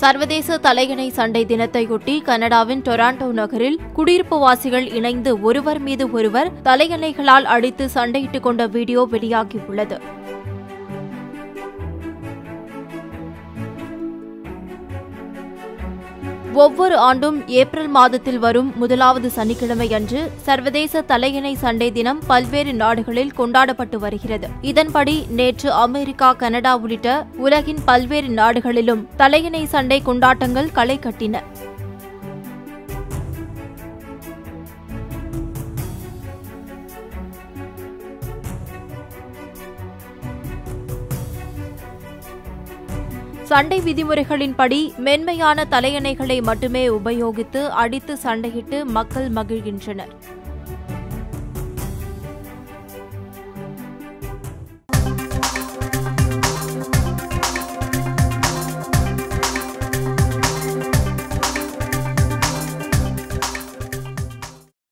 சர்வதேச தலையணை சண்டை தினத்தையொட்டி கனடாவின் டொராண்டோ நகரில் குடியிருப்பு வாசிகள் இணைந்து ஒருவர் மீது ஒருவர் தலையணைகளால் அடித்து சண்டையிட்டுக் கொண்ட வீடியோ வெளியாகியுள்ளது. ஒவ்வொரு ஆண்டும் ஏப்ரல் மாதத்தில் வரும் முதலாவது சனிக்கிழமை அன்று சர்வதேச தலையணை சண்டை தினம் பல்வேறு நாடுகளில் கொண்டாடப்பட்டு வருகிறது. இதன்படி நேற்று அமெரிக்கா கனடா உள்ளிட்ட உலகின் பல்வேறு நாடுகளிலும் தலையணை சண்டை கொண்டாட்டங்கள் களை கட்டின. சண்டை விதிமுறைகளின்படி மென்மையான தலையணைகளை மட்டுமே உபயோகித்து அடித்து சண்டையிட்டு மக்கள் மகிழ்கின்றனர்.